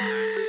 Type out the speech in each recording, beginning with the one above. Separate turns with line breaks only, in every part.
Thank you.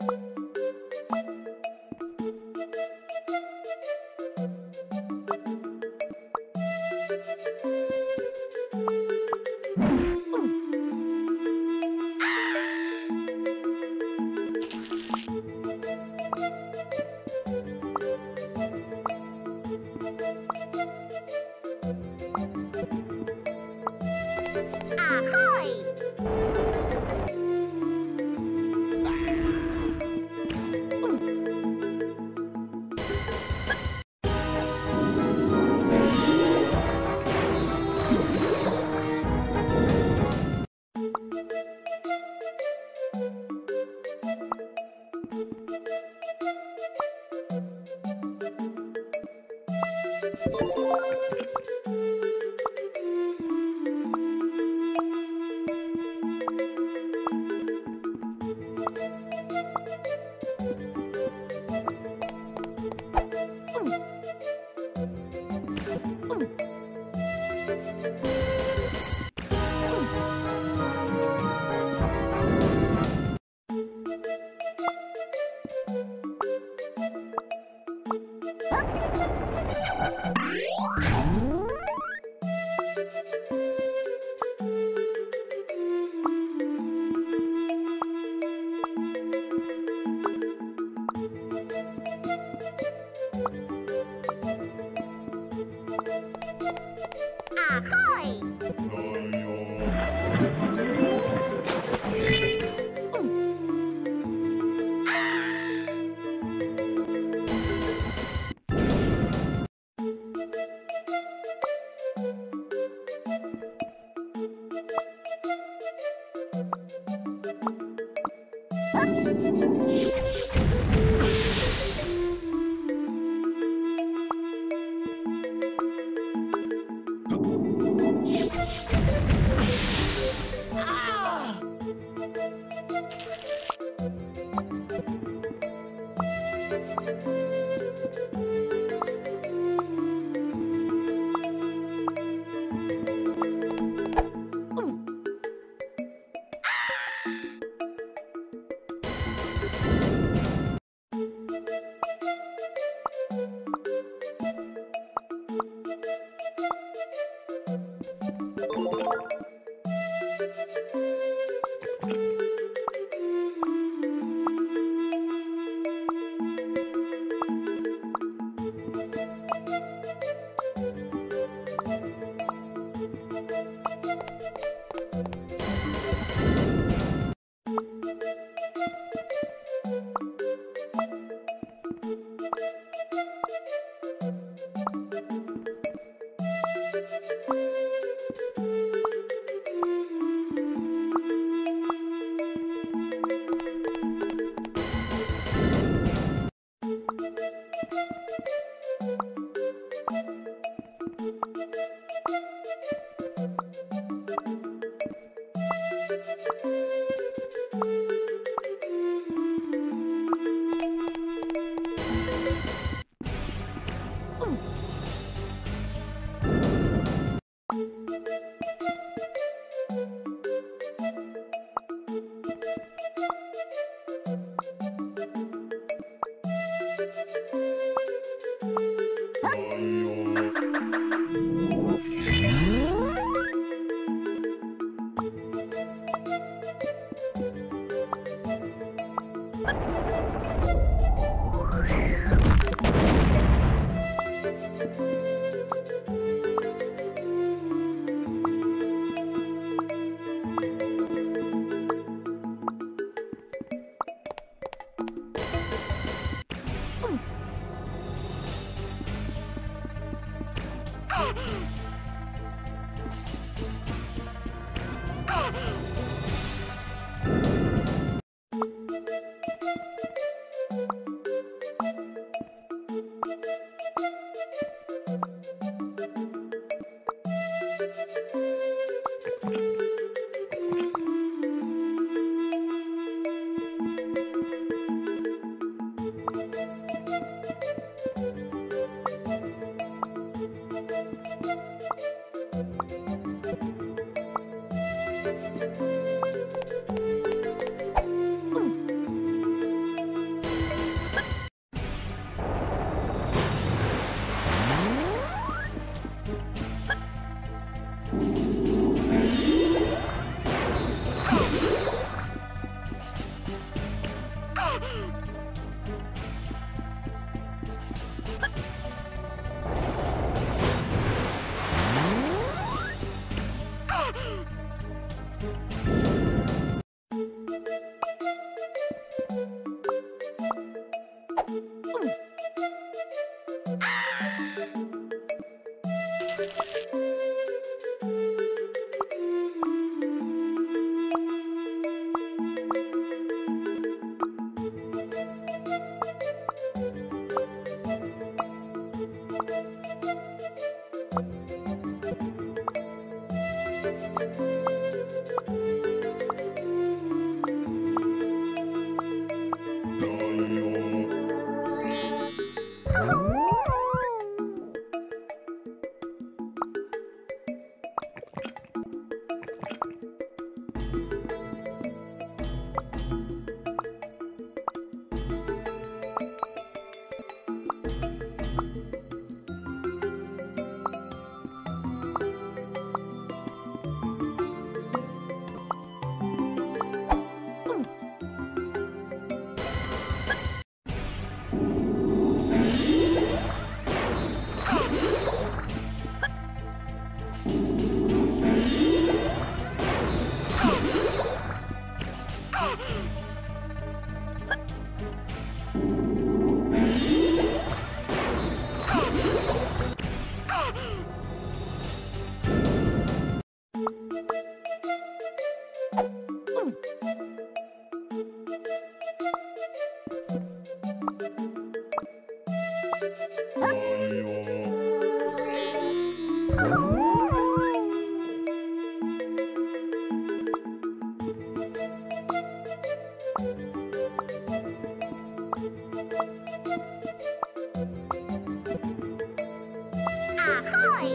you ハハハハ thank you 음. toy.